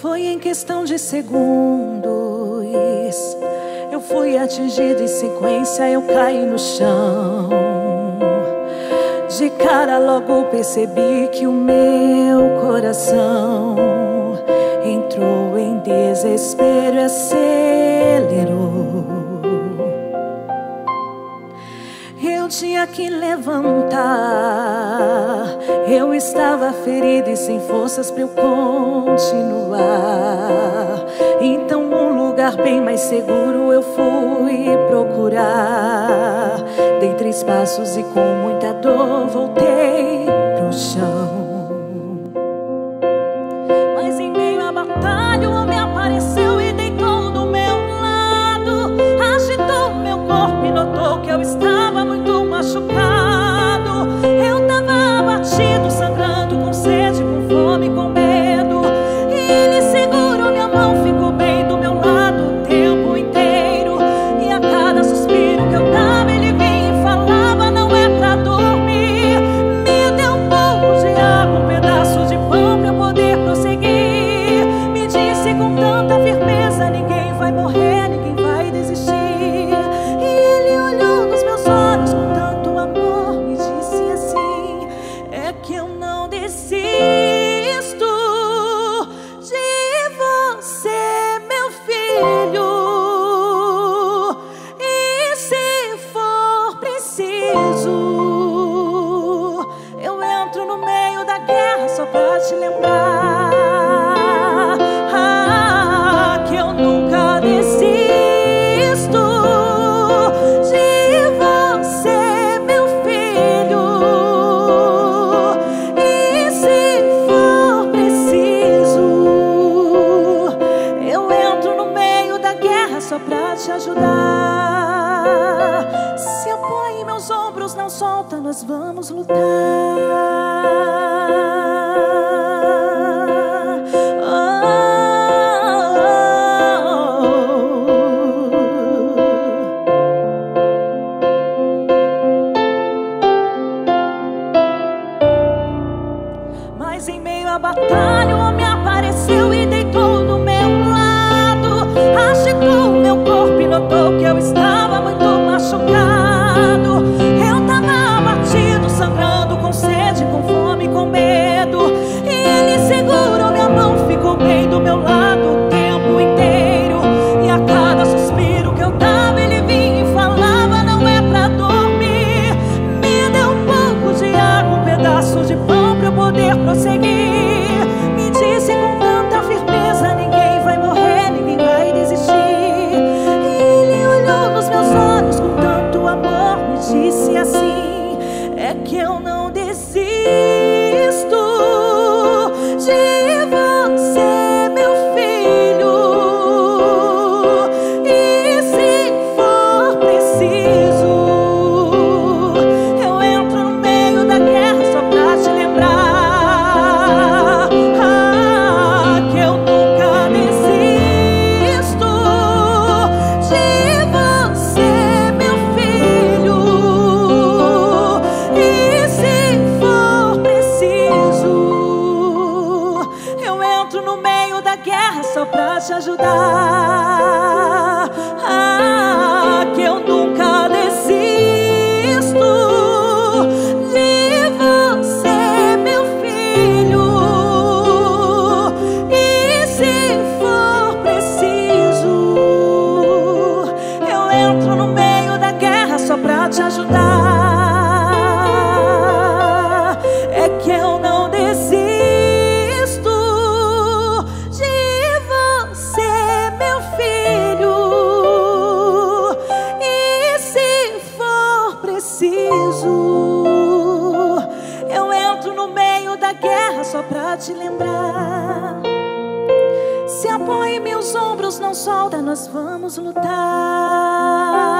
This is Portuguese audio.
Foi em questão de segundos. Eu fui atingido em sequência, eu caí no chão. De cara logo percebi que o meu coração entrou em desespero e acelerou. tinha que levantar. Eu estava ferida e sem forças para eu continuar. Então, um lugar bem mais seguro eu fui procurar. Dei três passos e com muita dor voltei pro chão. machucar. nós vamos lutar. Mas em meio à batalha, me apareceu. é que eu não desisto. te ajudar. terra só pra te lembrar. Se apoia em meus ombros, não solta, nós vamos lutar.